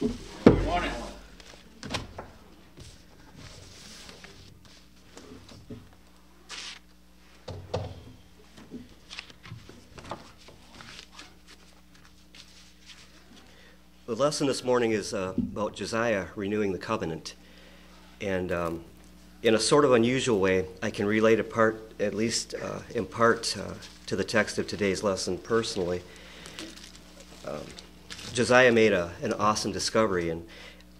Good morning. The lesson this morning is uh, about Josiah renewing the covenant. And um, in a sort of unusual way, I can relate a part, at least uh, in part, uh, to the text of today's lesson personally. Um, Josiah made a, an awesome discovery, and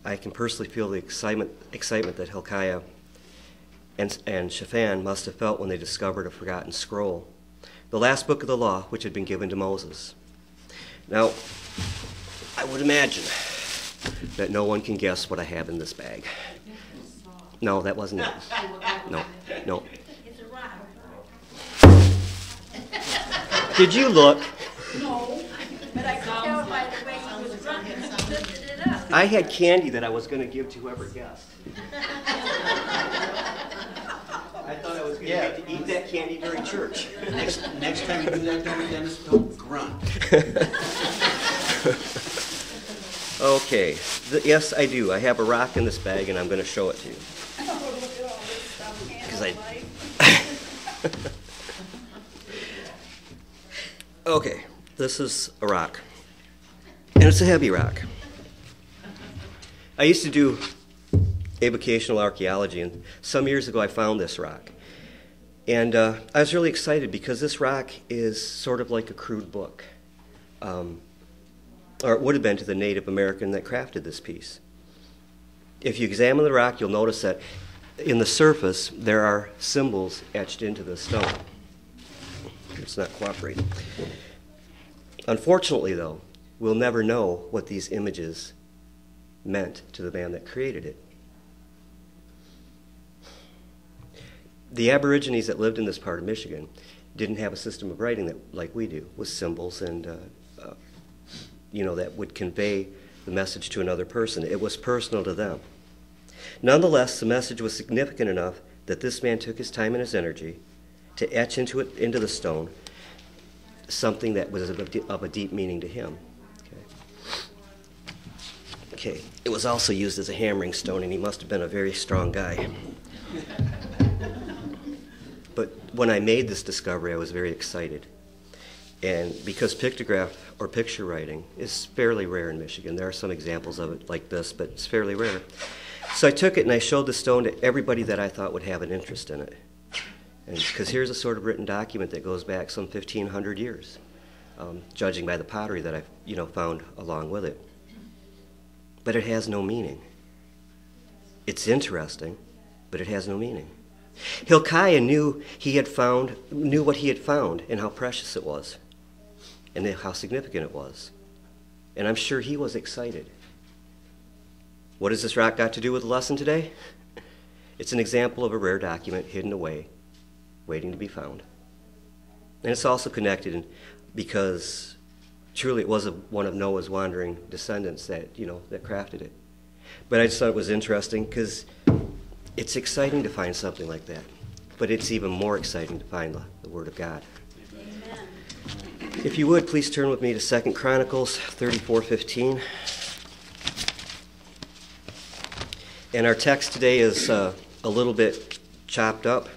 I can personally feel the excitement, excitement that Hilkiah and, and Shaphan must have felt when they discovered a forgotten scroll, the last book of the law which had been given to Moses. Now, I would imagine that no one can guess what I have in this bag. No, that wasn't it. No, no. It's a rock. Did you look? No, but I could tell by the way he was running, he lifted it up. I had candy that I was going to give to whoever guessed. I thought I was going to Yeah. get to eat that candy during church. Next, next time you do that, Tony Dennis, don't grunt. Okay, Th- yes, I do. I have a rock in this bag, and I'm going to show it to you. Because I. okay, this is a rock, and it's a heavy rock. I used to do avocational archaeology, and some years ago I found this rock. And uh, I was really excited because this rock is sort of like a crude book. Um, or it would have been to the Native American that crafted this piece. If you examine the rock, you'll notice that in the surface there are symbols etched into the stone. It's not cooperating. Unfortunately, though, we'll never know what these images meant to the man that created it. The Aborigines that lived in this part of Michigan didn't have a system of writing that like we do, with symbols and uh, uh, you know, that would convey the message to another person. It was personal to them. Nonetheless, the message was significant enough that this man took his time and his energy to etch into it into the stone something that was of a, de- of a deep meaning to him. Okay. It was also used as a hammering stone, and he must have been a very strong guy. but when I made this discovery, I was very excited. And because pictograph or picture writing is fairly rare in Michigan, there are some examples of it like this, but it's fairly rare. So I took it and I showed the stone to everybody that I thought would have an interest in it. Because here's a sort of written document that goes back some 1,500 years, um, judging by the pottery that I've you know, found along with it. But it has no meaning. It's interesting, but it has no meaning. Hilkiah knew he had found, knew what he had found and how precious it was and how significant it was. And I'm sure he was excited. What has this rock got to do with the lesson today? It's an example of a rare document hidden away, waiting to be found. And it's also connected because truly it was a, one of Noah's wandering descendants that, you know, that crafted it. But I just thought it was interesting because it's exciting to find something like that. But it's even more exciting to find the, the Word of God. If you would, please turn with me to 2 Chronicles 34:15. And our text today is uh, a little bit chopped up,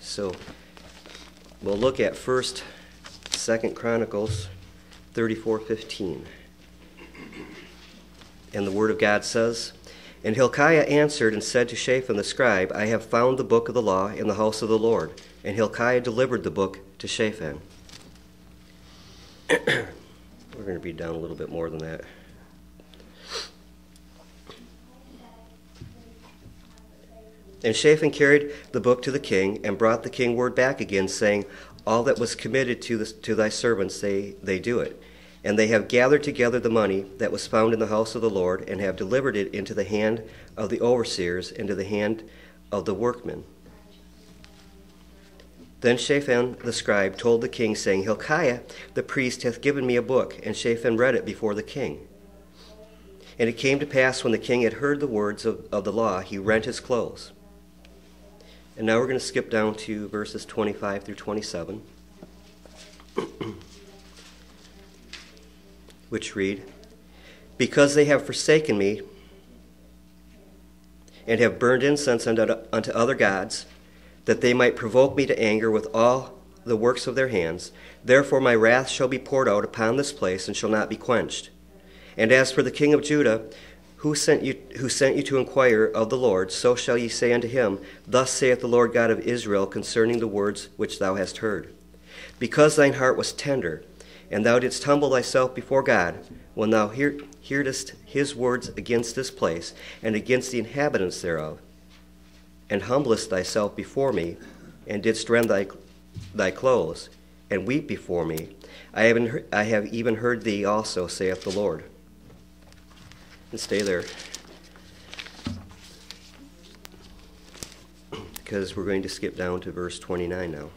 so we'll look at first 2 Chronicles 34:15. And the word of God says, And Hilkiah answered and said to Shaphan the scribe, I have found the book of the law in the house of the Lord. And Hilkiah delivered the book to Shaphan. We're going to be down a little bit more than that. And Shaphan carried the book to the king and brought the king word back again, saying, All that was committed to, the, to thy servants, they, they do it. And they have gathered together the money that was found in the house of the Lord, and have delivered it into the hand of the overseers, into the hand of the workmen. Then Shaphan the scribe told the king, saying, Hilkiah the priest hath given me a book. And Shaphan read it before the king. And it came to pass when the king had heard the words of, of the law, he rent his clothes. And now we're going to skip down to verses 25 through 27, which read Because they have forsaken me and have burned incense unto, unto other gods, that they might provoke me to anger with all the works of their hands. Therefore my wrath shall be poured out upon this place and shall not be quenched. And as for the king of Judah, who sent you who sent you to inquire of the Lord, so shall ye say unto him, Thus saith the Lord God of Israel concerning the words which thou hast heard. Because thine heart was tender, and thou didst humble thyself before God, when thou hear, his words against this place, and against the inhabitants thereof, and humblest thyself before me, and didst rend thy, thy clothes, and weep before me, I have, I have even heard thee also, saith the Lord. And stay there. Because we're going to skip down to verse 29 now.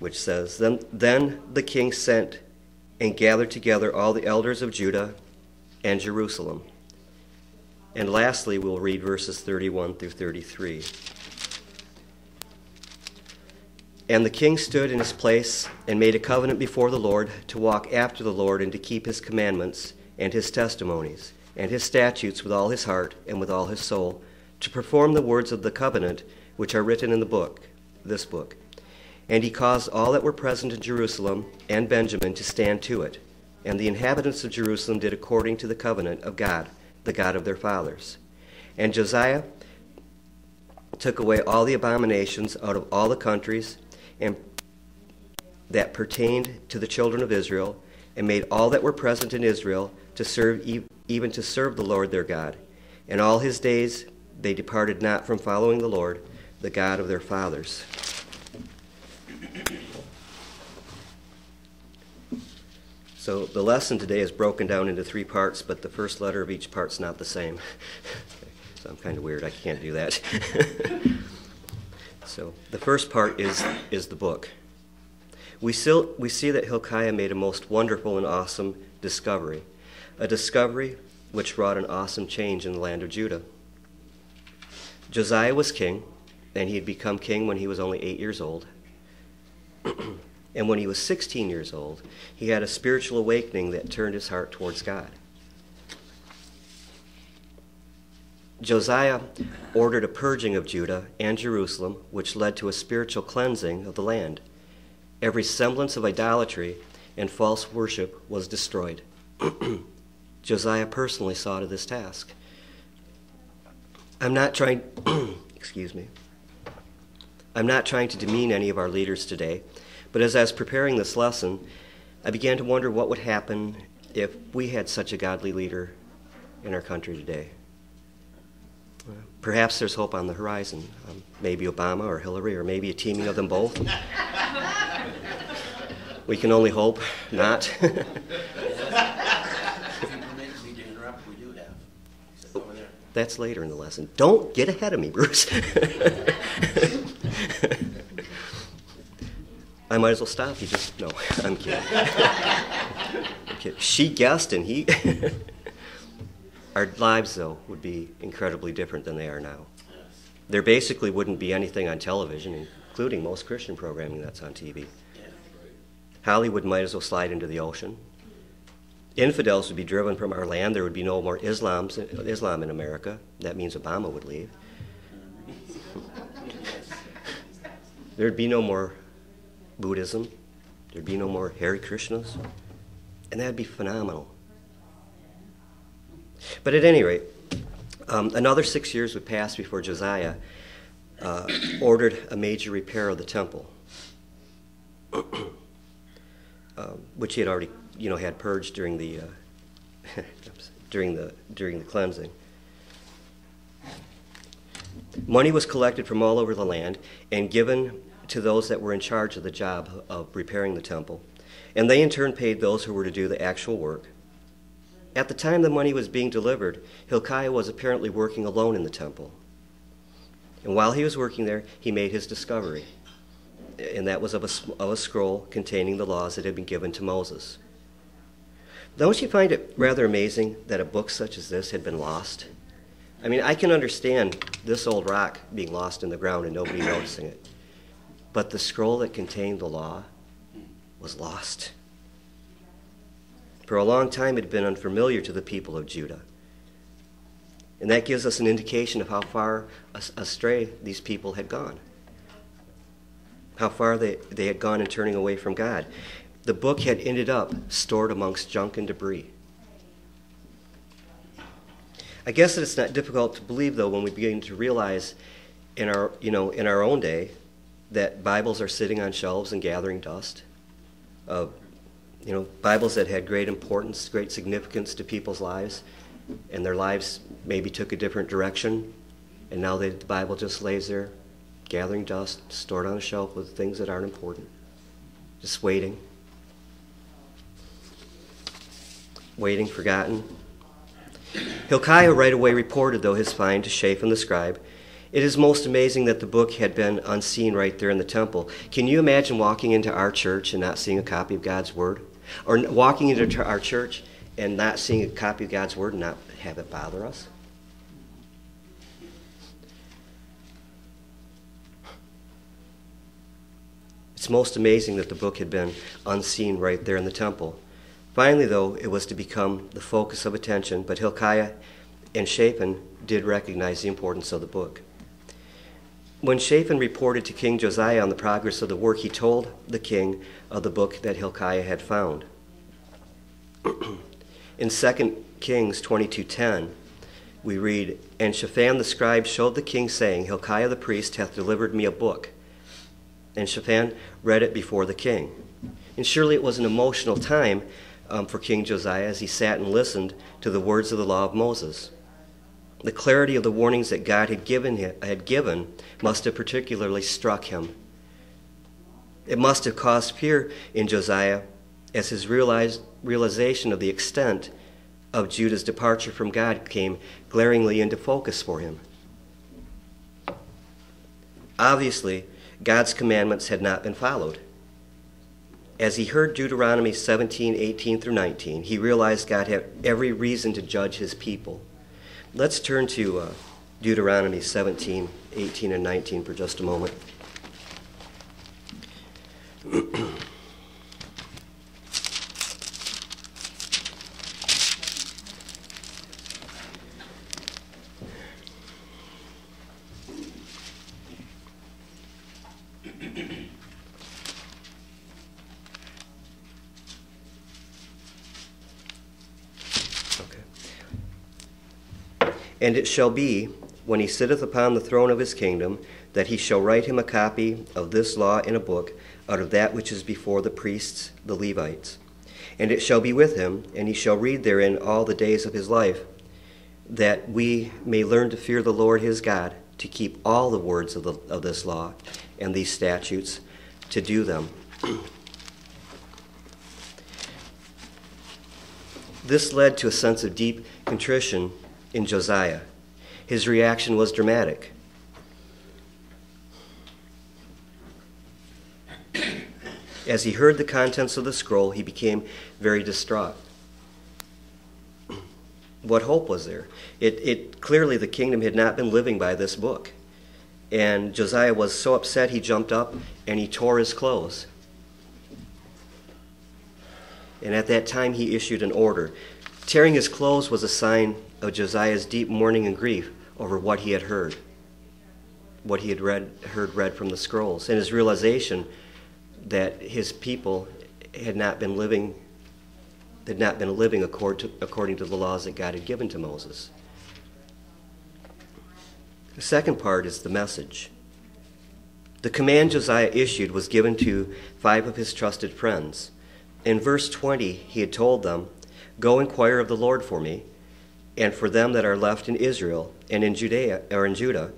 Which says, Then, then the king sent and gathered together all the elders of Judah and Jerusalem. And lastly, we'll read verses 31 through 33. And the king stood in his place and made a covenant before the Lord to walk after the Lord and to keep his commandments and his testimonies and his statutes with all his heart and with all his soul, to perform the words of the covenant which are written in the book, this book. And he caused all that were present in Jerusalem and Benjamin to stand to it. And the inhabitants of Jerusalem did according to the covenant of God, the God of their fathers. And Josiah took away all the abominations out of all the countries and that pertained to the children of Israel, and made all that were present in Israel to serve even to serve the Lord their God. And all his days they departed not from following the Lord, the God of their fathers. So the lesson today is broken down into three parts, but the first letter of each part's not the same. so I'm kind of weird. I can't do that. So the first part is, is the book. We, still, we see that Hilkiah made a most wonderful and awesome discovery, a discovery which wrought an awesome change in the land of Judah. Josiah was king, and he had become king when he was only eight years old. and when he was 16 years old, he had a spiritual awakening that turned his heart towards God. Josiah ordered a purging of Judah and Jerusalem, which led to a spiritual cleansing of the land. Every semblance of idolatry and false worship was destroyed. Josiah personally saw to this task. I'm not trying, excuse me, I'm not trying to demean any of our leaders today, but as I was preparing this lesson, I began to wonder what would happen if we had such a godly leader in our country today. Perhaps there's hope on the horizon. Um, maybe Obama or Hillary, or maybe a teaming of them both. we can only hope not. That's later in the lesson. Don't get ahead of me, Bruce. I might as well stop you. Just no, I'm kidding. I'm kidding. She guessed, and he. Our lives, though, would be incredibly different than they are now. There basically wouldn't be anything on television, including most Christian programming that's on TV. Hollywood might as well slide into the ocean. Infidels would be driven from our land. There would be no more Islam's, Islam in America. That means Obama would leave. There'd be no more Buddhism. There'd be no more Hare Krishnas. And that'd be phenomenal. But at any rate, um, another six years would pass before Josiah uh, ordered a major repair of the temple, uh, which he had already, you know, had purged during the uh, during the during the cleansing. Money was collected from all over the land and given to those that were in charge of the job of repairing the temple, and they in turn paid those who were to do the actual work. At the time the money was being delivered, Hilkiah was apparently working alone in the temple. And while he was working there, he made his discovery. And that was of a, of a scroll containing the laws that had been given to Moses. Don't you find it rather amazing that a book such as this had been lost? I mean, I can understand this old rock being lost in the ground and nobody noticing it. But the scroll that contained the law was lost. for a long time it had been unfamiliar to the people of Judah. And that gives us an indication of how far astray these people had gone, how far they, they had gone in turning away from God. The book had ended up stored amongst junk and debris. I guess that it's not difficult to believe, though, when we begin to realize in our, you know, in our own day that Bibles are sitting on shelves and gathering dust. Uh, you know, Bibles that had great importance, great significance to people's lives, and their lives maybe took a different direction, and now they, the Bible just lays there, gathering dust, stored on a shelf with things that aren't important, just waiting. Waiting, forgotten. Hilkiah right away reported, though, his find to Shaphan the scribe. It is most amazing that the book had been unseen right there in the temple. Can you imagine walking into our church and not seeing a copy of God's Word? Or walking into our church and not seeing a copy of God's Word and not have it bother us? It's most amazing that the book had been unseen right there in the temple. Finally, though, it was to become the focus of attention, but Hilkiah and Shaphan did recognize the importance of the book. When Shaphan reported to King Josiah on the progress of the work, he told the king of the book that Hilkiah had found. In 2 Kings 22:10, we read, And Shaphan the scribe showed the king, saying, Hilkiah the priest hath delivered me a book. And Shaphan read it before the king. And surely it was an emotional time um, for King Josiah as he sat and listened to the words of the law of Moses. The clarity of the warnings that God had given, had given must have particularly struck him. It must have caused fear in Josiah as his realization of the extent of Judah's departure from God came glaringly into focus for him. Obviously, God's commandments had not been followed. As he heard Deuteronomy 17, 18 through 19, he realized God had every reason to judge his people. Let's turn to uh, Deuteronomy 17, 18, and 19 for just a moment. And it shall be, when he sitteth upon the throne of his kingdom, that he shall write him a copy of this law in a book out of that which is before the priests, the Levites. And it shall be with him, and he shall read therein all the days of his life, that we may learn to fear the Lord his God, to keep all the words of, the, of this law and these statutes, to do them. this led to a sense of deep contrition in Josiah. His reaction was dramatic. As he heard the contents of the scroll, he became very distraught. What hope was there? It, it clearly the kingdom had not been living by this book. And Josiah was so upset he jumped up and he tore his clothes. And at that time he issued an order. Tearing his clothes was a sign of Josiah's deep mourning and grief over what he had heard, what he had read, heard read from the scrolls, and his realization that his people had not been living had not been living according to, according to the laws that God had given to Moses. The second part is the message. The command Josiah issued was given to five of his trusted friends. In verse 20, he had told them, Go inquire of the Lord for me, and for them that are left in Israel and in Judea or in Judah,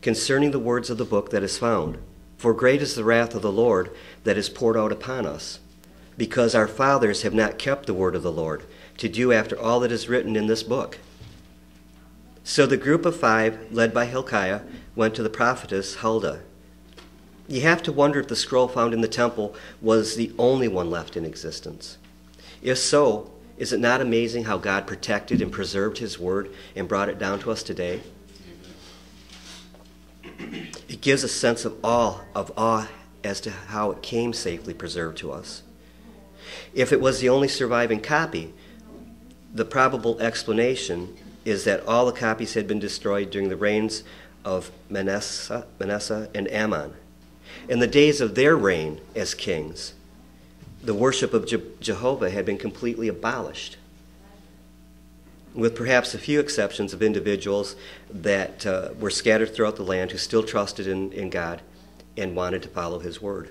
concerning the words of the book that is found. For great is the wrath of the Lord that is poured out upon us, because our fathers have not kept the word of the Lord, to do after all that is written in this book. So the group of five, led by Hilkiah, went to the prophetess Huldah. You have to wonder if the scroll found in the temple was the only one left in existence. If so, is it not amazing how God protected and preserved His Word and brought it down to us today? It gives a sense of awe, of awe as to how it came safely preserved to us. If it was the only surviving copy, the probable explanation is that all the copies had been destroyed during the reigns of Manasseh, Manasseh and Amon. In the days of their reign as kings, the worship of Je- Jehovah had been completely abolished, with perhaps a few exceptions of individuals that uh, were scattered throughout the land who still trusted in, in God and wanted to follow his word.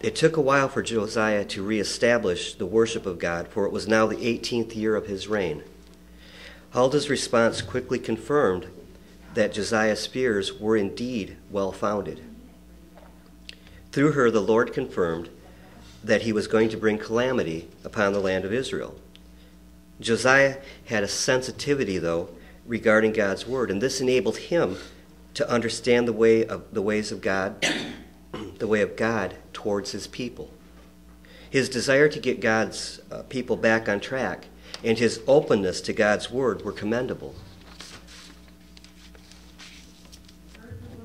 It took a while for Josiah to reestablish the worship of God, for it was now the 18th year of his reign. Huldah's response quickly confirmed that Josiah's fears were indeed well founded. Through her, the Lord confirmed that he was going to bring calamity upon the land of Israel. Josiah had a sensitivity, though, regarding God's word, and this enabled him to understand the way of the ways of God, the way of God towards his people. His desire to get God's uh, people back on track and his openness to God's word were commendable.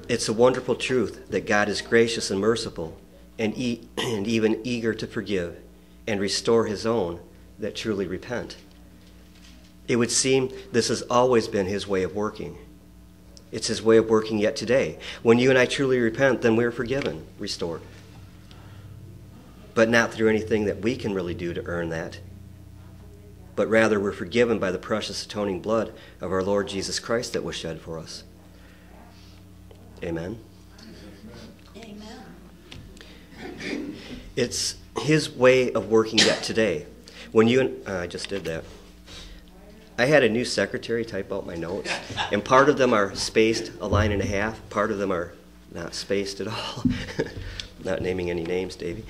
It's a wonderful truth that God is gracious and merciful and, e- and even eager to forgive and restore his own that truly repent. It would seem this has always been his way of working. It's his way of working yet today. When you and I truly repent, then we're forgiven, restored. But not through anything that we can really do to earn that. But rather, we're forgiven by the precious atoning blood of our Lord Jesus Christ that was shed for us. Amen. Amen. It's his way of working yet today. When you and uh, I just did that. I had a new secretary type out my notes, and part of them are spaced a line and a half, part of them are not spaced at all. not naming any names, Davy.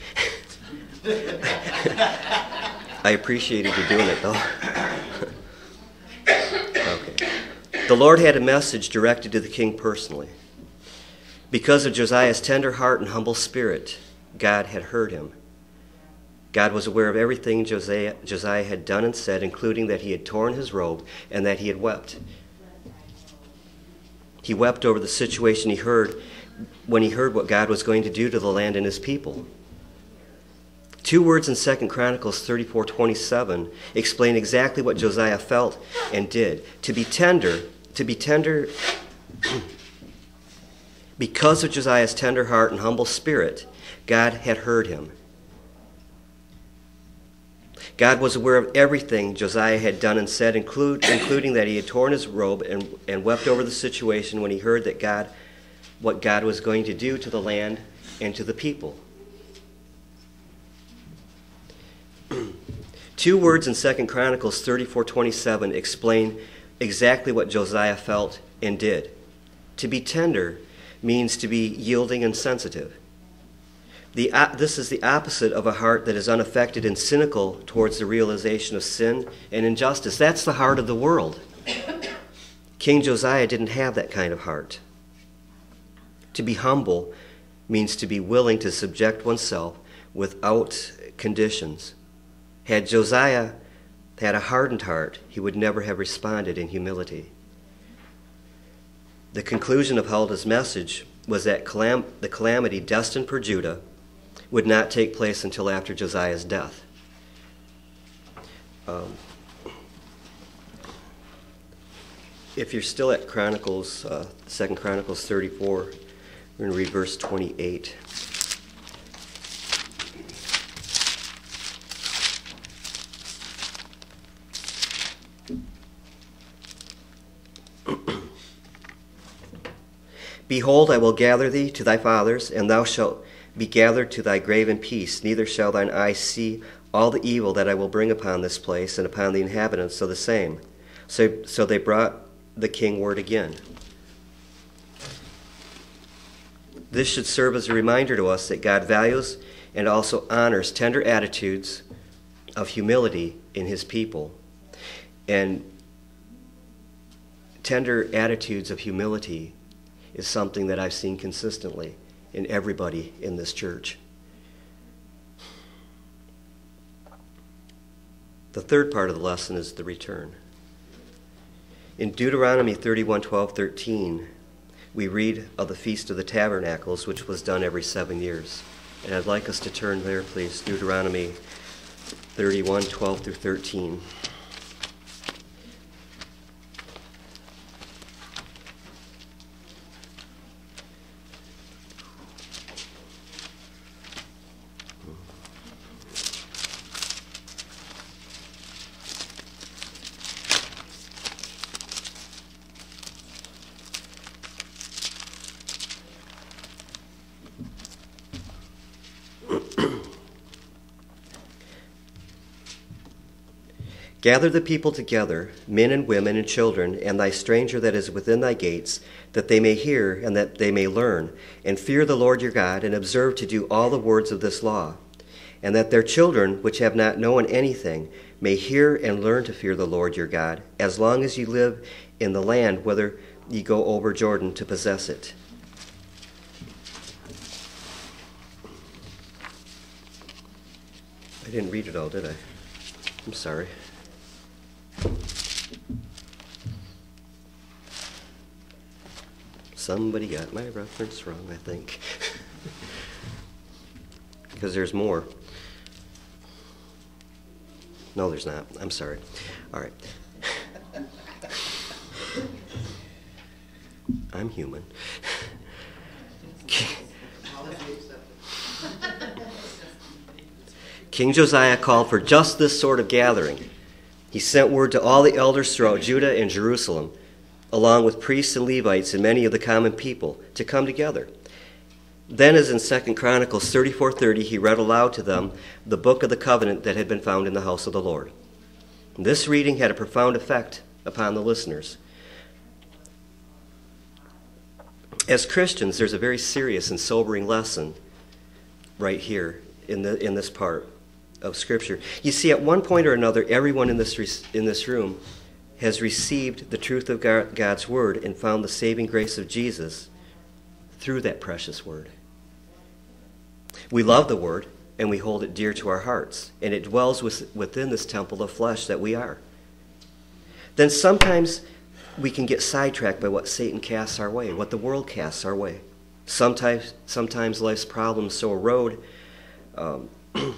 I appreciated you doing it, though. okay. The Lord had a message directed to the king personally. Because of Josiah's tender heart and humble spirit, God had heard him. God was aware of everything Josiah, Josiah had done and said, including that he had torn his robe and that he had wept. He wept over the situation he heard when he heard what God was going to do to the land and his people. Two words in 2 Chronicles 34:27 explain exactly what Josiah felt and did. To be tender, to be tender because of Josiah's tender heart and humble spirit, God had heard him. God was aware of everything Josiah had done and said, include, including that he had torn his robe and, and wept over the situation when he heard that God, what God was going to do to the land and to the people. Two words in 2 Chronicles 34:27 explain exactly what Josiah felt and did. To be tender means to be yielding and sensitive. The, this is the opposite of a heart that is unaffected and cynical towards the realization of sin and injustice. That's the heart of the world. King Josiah didn't have that kind of heart. To be humble means to be willing to subject oneself without conditions. Had Josiah had a hardened heart, he would never have responded in humility. The conclusion of Huldah's message was that calam- the calamity destined for Judah would not take place until after Josiah's death. Um, if you're still at Chronicles, uh, 2 Chronicles 34, we're going to read verse 28. Behold, I will gather thee to thy fathers, and thou shalt be gathered to thy grave in peace, neither shall thine eyes see all the evil that I will bring upon this place and upon the inhabitants of the same. So, so they brought the king word again. This should serve as a reminder to us that God values and also honors tender attitudes of humility in his people. And tender attitudes of humility is something that I've seen consistently in everybody in this church. The third part of the lesson is the return. In Deuteronomy 31 12 13, we read of the Feast of the Tabernacles, which was done every seven years. And I'd like us to turn there, please. Deuteronomy 31 12 through 13. Gather the people together, men and women and children, and thy stranger that is within thy gates, that they may hear and that they may learn, and fear the Lord your God, and observe to do all the words of this law. And that their children, which have not known anything, may hear and learn to fear the Lord your God, as long as ye live in the land whither ye go over Jordan to possess it. I didn't read it all, did I? I'm sorry. Somebody got my reference wrong, I think. because there's more. No, there's not. I'm sorry. All right. I'm human. King Josiah called for just this sort of gathering. He sent word to all the elders throughout Judah and Jerusalem, along with priests and Levites and many of the common people, to come together. Then, as in Second Chronicles 34:30, he read aloud to them the book of the covenant that had been found in the house of the Lord. This reading had a profound effect upon the listeners. As Christians, there's a very serious and sobering lesson right here in, the, in this part of Scripture. You see, at one point or another, everyone in this, in this room has received the truth of God's Word and found the saving grace of Jesus through that precious Word. We love the Word and we hold it dear to our hearts, and it dwells within this temple of flesh that we are. Then sometimes we can get sidetracked by what Satan casts our way, what the world casts our way. Sometimes, sometimes life's problems so erode um,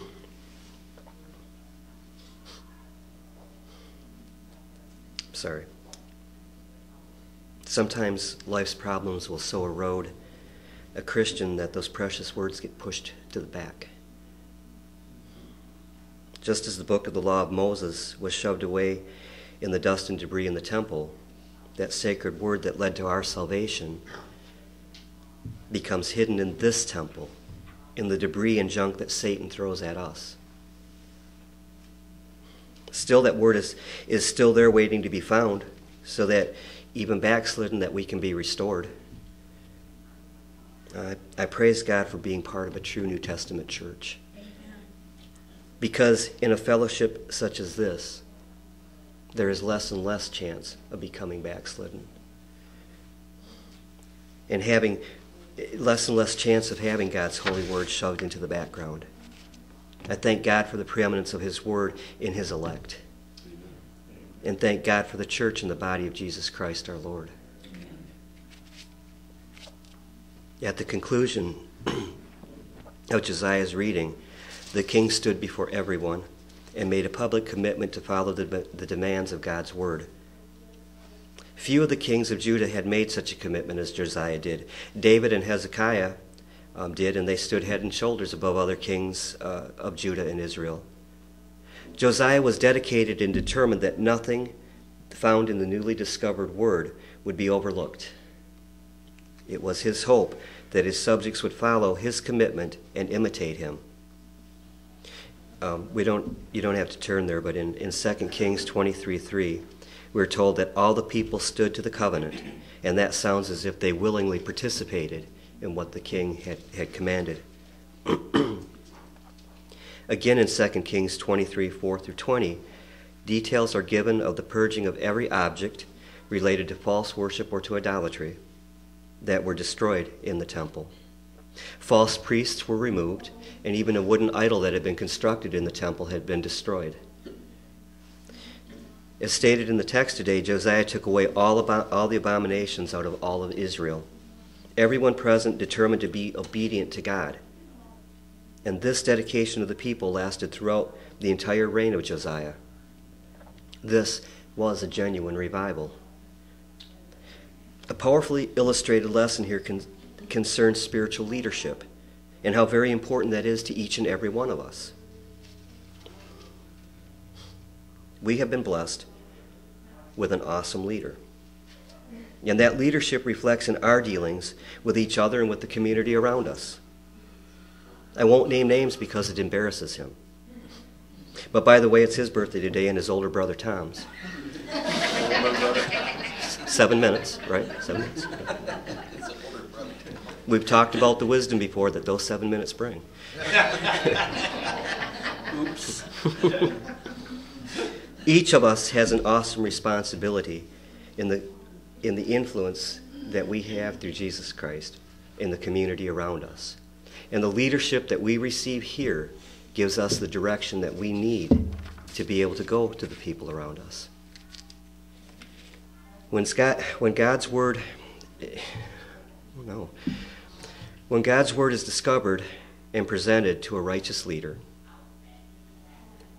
Sorry. Sometimes life's problems will so erode a Christian that those precious words get pushed to the back. Just as the book of the law of Moses was shoved away in the dust and debris in the temple, that sacred word that led to our salvation becomes hidden in this temple, in the debris and junk that Satan throws at us. Still, that word is, is still there waiting to be found so that even backslidden, that we can be restored. I, I praise God for being part of a true New Testament church. Because in a fellowship such as this, there is less and less chance of becoming backslidden. And having less and less chance of having God's holy word shoved into the background. I thank God for the preeminence of His Word in His elect. And thank God for the church and the body of Jesus Christ our Lord. At the conclusion of Josiah's reading, the king stood before everyone and made a public commitment to follow the, the demands of God's Word. Few of the kings of Judah had made such a commitment as Josiah did. David and Hezekiah um, did, and they stood head and shoulders above other kings uh, of Judah and Israel. Josiah was dedicated and determined that nothing found in the newly discovered word would be overlooked. It was his hope that his subjects would follow his commitment and imitate him. Um, we don't, you don't have to turn there, but in, in 2 Kings 23 3, we're told that all the people stood to the covenant, and that sounds as if they willingly participated in what the king had, had commanded. Again, in 2 Kings 23 4 through 20, details are given of the purging of every object related to false worship or to idolatry that were destroyed in the temple. False priests were removed, and even a wooden idol that had been constructed in the temple had been destroyed. As stated in the text today, Josiah took away all, all the abominations out of all of Israel everyone present determined to be obedient to God. And this dedication of the people lasted throughout the entire reign of Josiah. This was a genuine revival. A powerfully illustrated lesson here con- concerns spiritual leadership and how very important that is to each and every one of us. We have been blessed with an awesome leader. And that leadership reflects in our dealings with each other and with the community around us. I won't name names because it embarrasses him. But by the way, it's his birthday today and his older brother Tom's. Seven minutes, right? Seven minutes. We've talked about the wisdom before that those seven minutes bring. Oops. Each of us has an awesome responsibility in the, in the influence that we have through Jesus Christ in the community around us. And the leadership that we receive here gives us the direction that we need to be able to go to the people around us. When, Scott, when God's word, no, when God's word is discovered and presented to a righteous leader,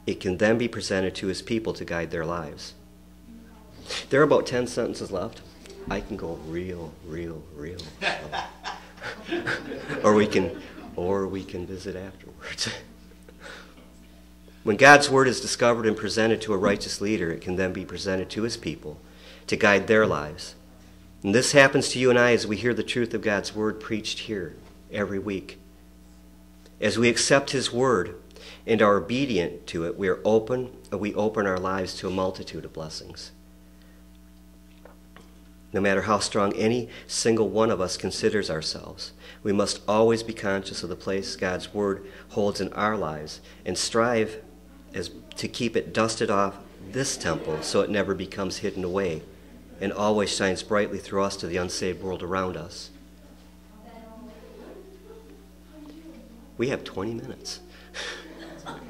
it can then be presented to his people to guide their lives. There are about 10 sentences left. I can go real, real, real slow. or we can or we can visit afterwards. when God's word is discovered and presented to a righteous leader, it can then be presented to his people to guide their lives. And this happens to you and I as we hear the truth of God's word preached here every week. As we accept his word, and are obedient to it, we are open, we open our lives to a multitude of blessings. No matter how strong any single one of us considers ourselves, we must always be conscious of the place God's Word holds in our lives and strive as, to keep it dusted off this temple so it never becomes hidden away and always shines brightly through us to the unsaved world around us. We have 20 minutes.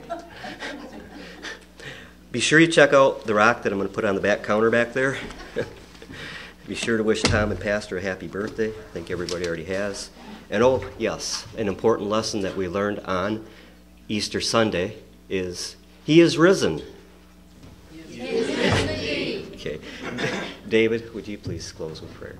Be sure you check out the rock that I'm going to put on the back counter back there. Be sure to wish Tom and Pastor a happy birthday. I think everybody already has. And oh, yes, an important lesson that we learned on Easter Sunday is He is risen. Okay. David, would you please close with prayer?